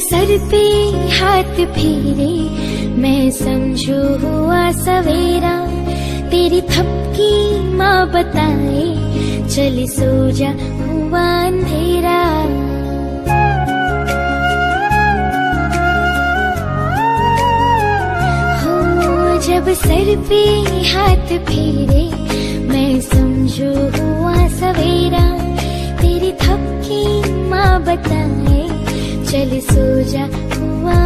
Sir पे हाथ फेरे, मैं समझू हुआ सवेरा, तेरी थपकी माँ बताए, चल सो जा हुआ अंधेरा। हो, जब सर पे हाथ फेरे, मैं समझू हुआ सवेरा, तेरी थपकी माँ बताए चल सो जा हुआ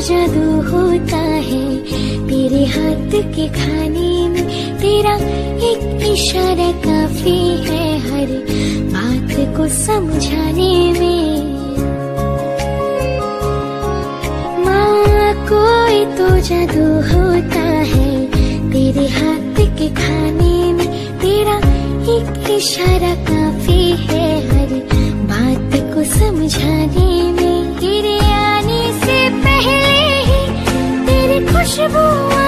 जादू होता है। तेरे हाथ के खाने में तेरा एक इशारा काफ़ी है हर बात को समझाने में। माँ, कोई तो जादू होता है। तेरे हाथ के खाने में तेरा एक इशारा काफ़ी है हर बात को समझाने तेरी खुशबू